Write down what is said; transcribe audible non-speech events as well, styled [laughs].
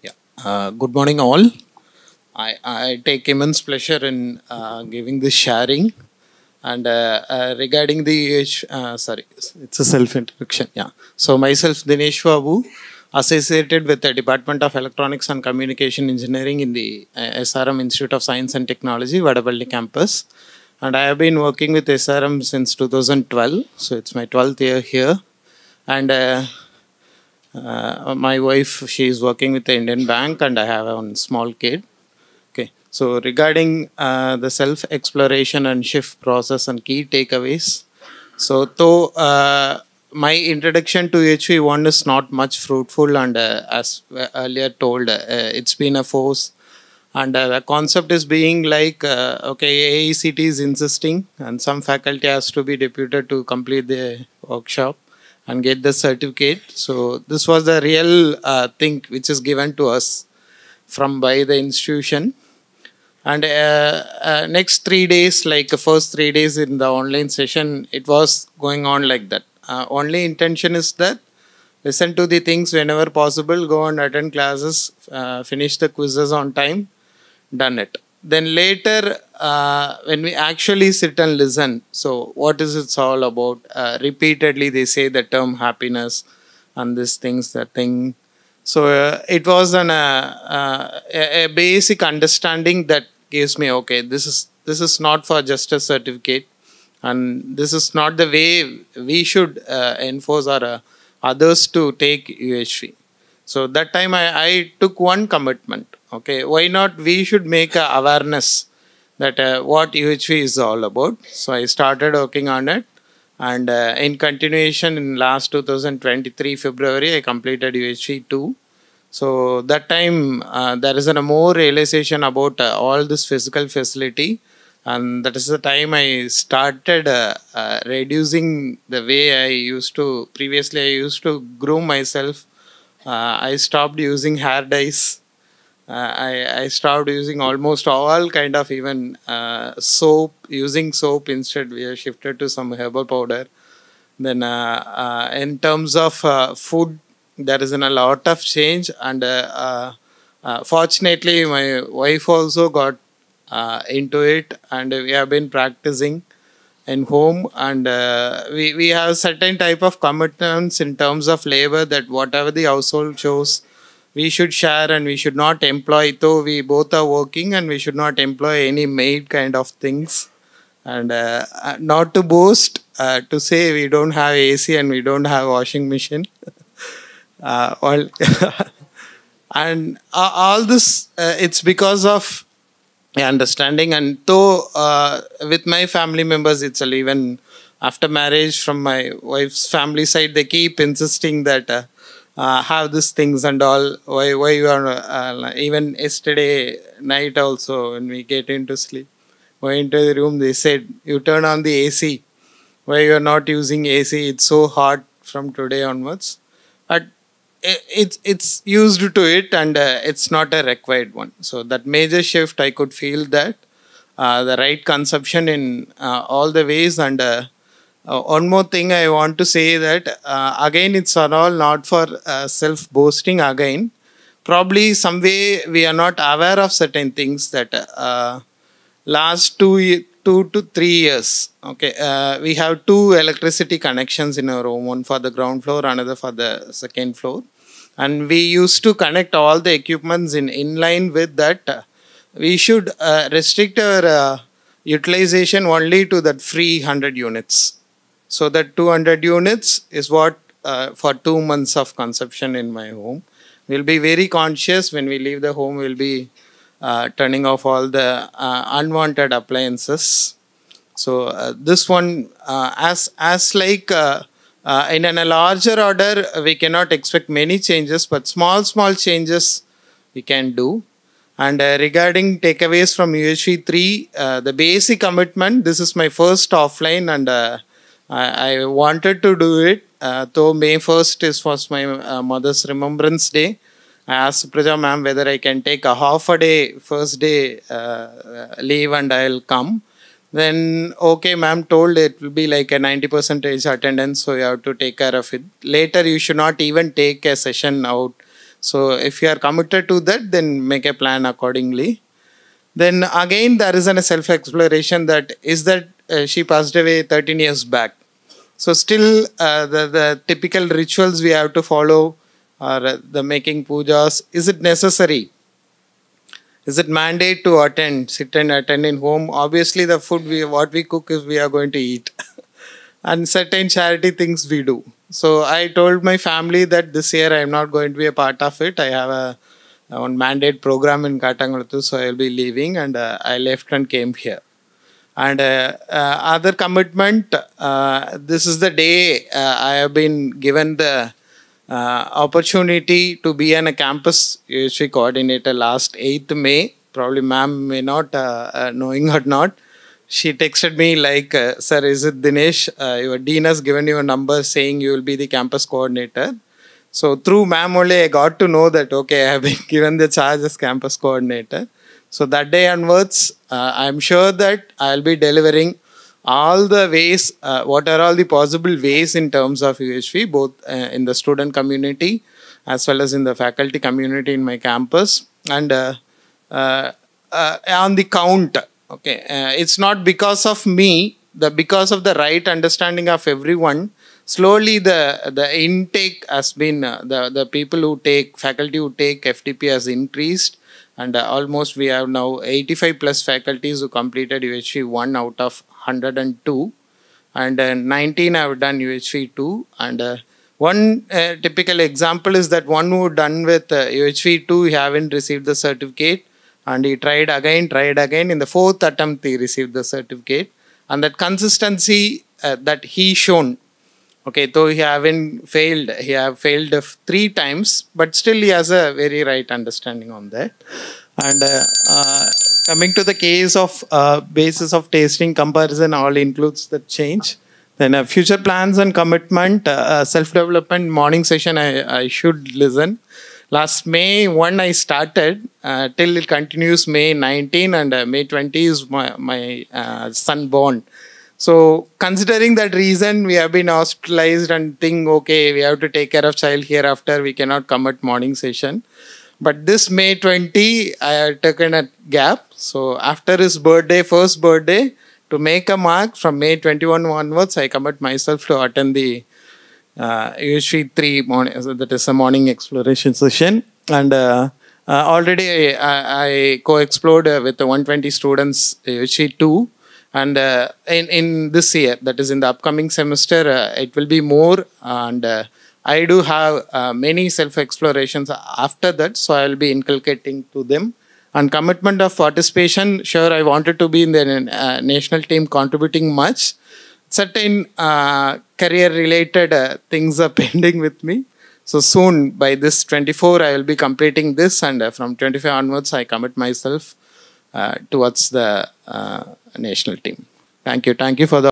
Yeah. Uh, good morning, all. I, I take immense pleasure in uh, giving this sharing. And uh, uh, regarding the, uh, sorry, it's a self introduction. Yeah. So, myself, Dinesh Babu, associated with the Department of Electronics and Communication Engineering in the uh, SRM Institute of Science and Technology, Vadapalani campus. And I have been working with SRM since 2012. So, it's my 12th year here. And uh, my wife, she is working with the Indian Bank, and I have a small kid. Okay, so regarding uh, the self exploration and shift process and key takeaways. So, though uh, my introduction to HV1 is not much fruitful, and uh, as earlier told, uh, it's been a force. And uh, the concept is being like, okay, AICTE is insisting, and some faculty has to be deputed to complete the workshop and get the certificate. So this was the real uh, thing which is given to us from by the institution. And uh, uh, next three days, like first three days in the online session, it was going on like that. Uh, only intention is that listen to the things whenever possible, go and attend classes, uh, finish the quizzes on time, done it then later uh, when we actually sit and listen so what is it all about uh, repeatedly they say the term happiness and these things that thing so uh, it was an uh, a, a basic understanding that gives me okay this is this is not for just a certificate and this is not the way we should uh, enforce our uh, others to take UHV. So that time I, I took one commitment okay? Why not we should make a awareness that uh, what UHV is all about? So I started working on it and uh, in continuation in last 2023 February I completed UHV 2 so that time uh, there is a more realization about uh, all this physical facility and that is the time I started uh, uh, reducing the way I used to previously I used to groom myself Uh, I stopped using hair dyes. Uh, I, I stopped using almost all kind of even uh, soap using soap instead. We have shifted to some herbal powder. Then uh, uh in terms of uh, food there is a lot of change and fortunately my wife also got into it and we have been practicing in home and uh, we, we have certain type of commitments in terms of labor that whatever the household shows we should share and we should not employ though we both are working and we should not employ any maid kind of things. And uh, uh not to boast uh, to say we don't have ac and we don't have washing machine. [laughs] Uh, all [laughs] and uh, all this uh, it's because of understanding and though with my family members it's even after marriage from my wife's family side they keep insisting that uh, have these things and all. Why, why you are uh, even yesterday night also when we get into sleep, went into the room. They said you turn on the AC. Why you are not using AC? It's so hot from today onwards. It's it's used to it and uh, it's not a required one. So that major shift I could feel that uh, the right consumption in uh, all the ways and uh, uh, one more thing I want to say that uh, again it's all not for self boasting again. Probably some way we are not aware of certain things that last two two to three years. Okay, uh, we have two electricity connections in our home, one for the ground floor, another for the second floor, and we used to connect all the equipments in in line with that. Uh, we should restrict our utilization only to that free 100 units so that 200 units is what uh, for two months of consumption in my home. We'll be very conscious when we leave the home. We'll be uh, turning off all the uh, unwanted appliances. So uh, this one, uh, as as like uh, in a larger order, we cannot expect many changes, but small small changes we can do. And regarding takeaways from UHV 3, the basic commitment, this is my first offline and I, I wanted to do it, uh, though May 1st is was my uh, mother's remembrance day. I asked Praja ma'am whether I can take a half a day, first day uh, leave and I'll come. Then, okay, ma'am told it will be like a 90 percentage attendance, so you have to take care of it. Later, you should not even take a session out So if you are committed to that, then make a plan accordingly. Then again, there is a self exploration that is that uh, she passed away 13 years back. So still uh, the, the typical rituals we have to follow uh, the making pujas, is it necessary? Is it mandate to attend, sit and attend in home? Obviously the food we what we cook is we are going to eat. [laughs] and certain charity things we do. So I told my family that this year I am not going to be a part of it. I have a, one mandate program in Kattankulathur, so I will be leaving, and uh, I left and came here. And uh, uh, other commitment, uh, this is the day uh, I have been given the uh, opportunity to be an, a campus UHV coordinator last 8th May. Probably ma'am may not knowing or not she texted me like, uh, "Sir, is it Dinesh? Uh, your dean has given you a number saying you will be the campus coordinator." So through ma'am only I got to know that okay, I have been [laughs] given the charge as campus coordinator. So that day onwards, uh, I'm sure that I'll be delivering all the ways, uh, what are all the possible ways in terms of UHV, both uh, in the student community as well as in the faculty community in my campus. And uh, on the count, okay uh, it's not because of me the because of the right understanding of everyone slowly the the intake has been uh, the the people who take faculty who take FDP has increased and uh, almost we have now 85 plus faculties who completed uhv 1 out of 102 and uh, 19 have done uhv 2 and uh, one uh, typical example is that one who done with uhv 2 haven't received the certificate and he tried again, tried again. In the fourth attempt, he received the certificate. And that consistency uh, that he shown, okay, though he haven't failed, he have failed three times, but still he has a very right understanding on that. And uh, uh, coming to the case of uh, basis of tasting comparison, all includes the change. Then uh, future plans and commitment, uh, self-development morning session, I, I should listen last May 1 I started uh, till it continues May 19 and uh, May 20 is my, my uh, son born. So considering that reason, we have been hospitalized and think, okay, we have to take care of child hereafter. We cannot come at morning session. But this May 20, I had taken a gap. So after his birthday, first birthday, to make a mark from May 21 onwards, I commit myself to attend the uh, usually three morning, so that is a morning exploration session. And uh, uh, already I, I co-explored uh, with the 120 students, usually two. And uh, in, in this year, that is in the upcoming semester, uh, it will be more. And I do have many self-explorations after that, so I will be inculcating to them. And commitment of participation, sure, I wanted to be in the national team contributing much certain uh, career related uh, things are [laughs] pending with me. So soon, by this 24, I will be completing this, and uh, from 25 onwards, I commit myself uh, towards the uh, national team. Thank you. Thank you for the